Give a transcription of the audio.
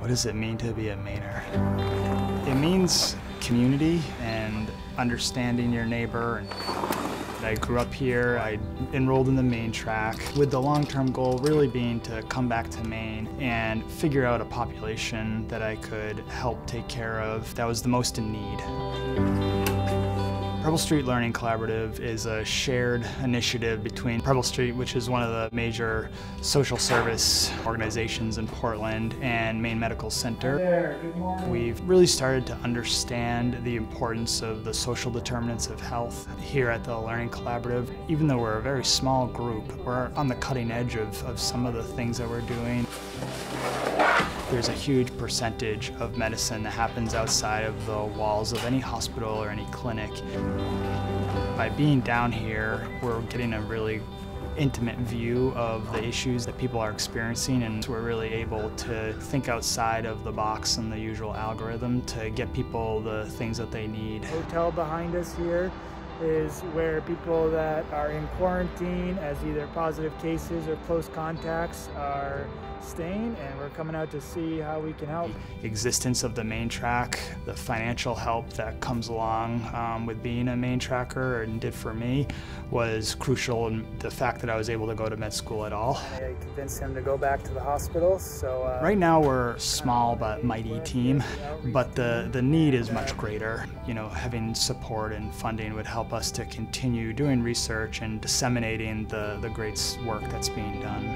What does it mean to be a Mainer? It means community and understanding your neighbor. I grew up here, I enrolled in the Maine track with the long-term goal really being to come back to Maine and figure out a population that I could help take care of that was the most in need. Preble Street Learning Collaborative is a shared initiative between Preble Street, which is one of the major social service organizations in Portland, and Maine Medical Center. We've really started to understand the importance of the social determinants of health here at the Learning Collaborative. Even though we're a very small group, we're on the cutting edge of, of some of the things that we're doing. There's a huge percentage of medicine that happens outside of the walls of any hospital or any clinic. By being down here, we're getting a really intimate view of the issues that people are experiencing and we're really able to think outside of the box and the usual algorithm to get people the things that they need. Hotel behind us here is where people that are in quarantine as either positive cases or close contacts are staying and we're coming out to see how we can help. The existence of the Maine track, the financial help that comes along um, with being a Maine tracker and did for me was crucial in the fact that I was able to go to med school at all. I convinced him to go back to the hospital. So uh, Right now we're a small but mighty team, but the, the need is much greater. You know, having support and funding would help us to continue doing research and disseminating the, the great work that's being done.